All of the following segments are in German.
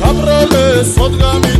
خبر به صدقمی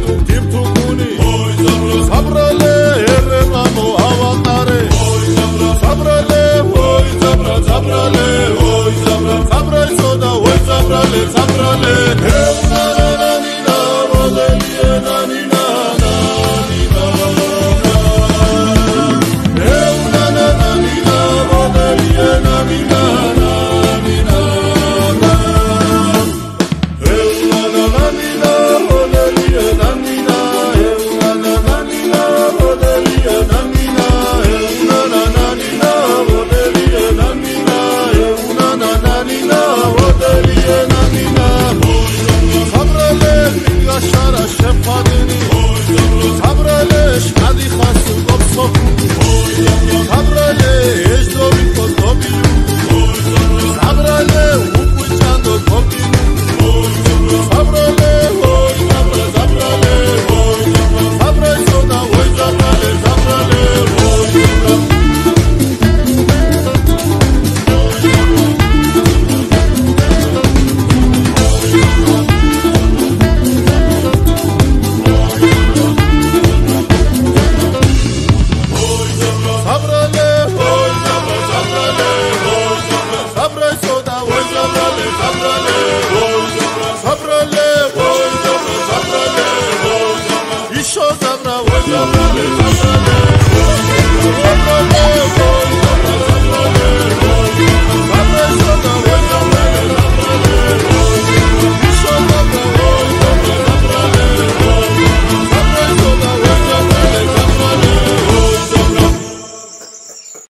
Thank you.